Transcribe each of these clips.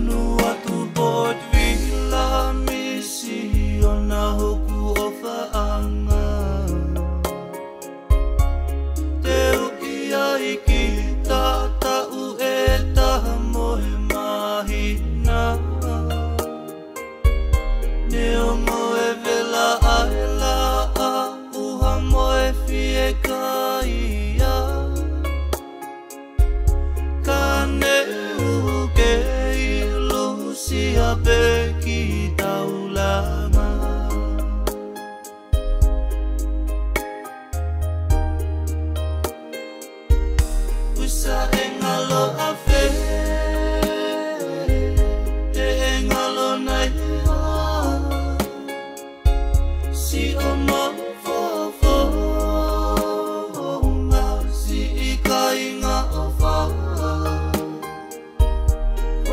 no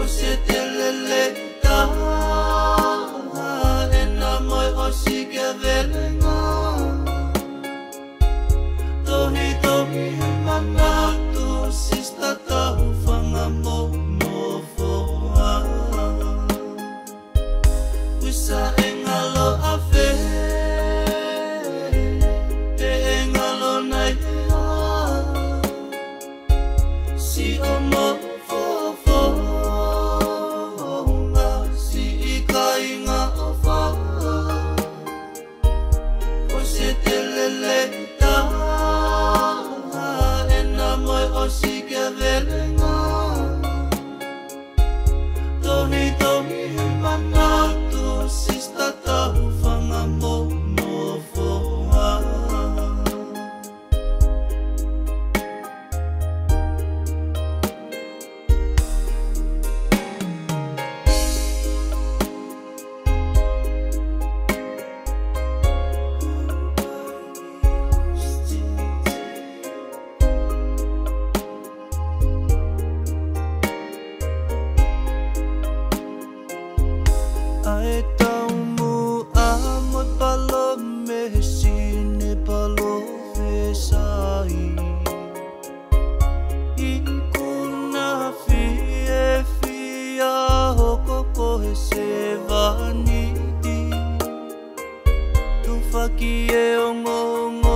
siete lele ta en amor o si que Amen. fakie ongo ongo